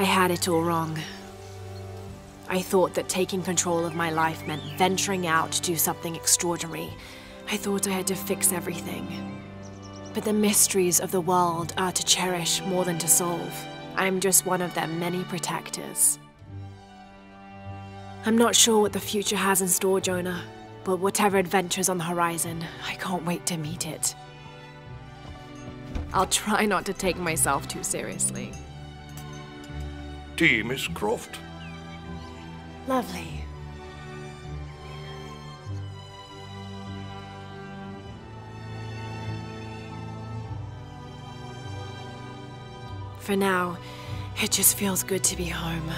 I had it all wrong. I thought that taking control of my life meant venturing out to do something extraordinary. I thought I had to fix everything. But the mysteries of the world are to cherish more than to solve. I'm just one of their many protectors. I'm not sure what the future has in store, Jonah, but whatever adventure's on the horizon, I can't wait to meet it. I'll try not to take myself too seriously. Tea, Miss Croft. Lovely. For now, it just feels good to be home.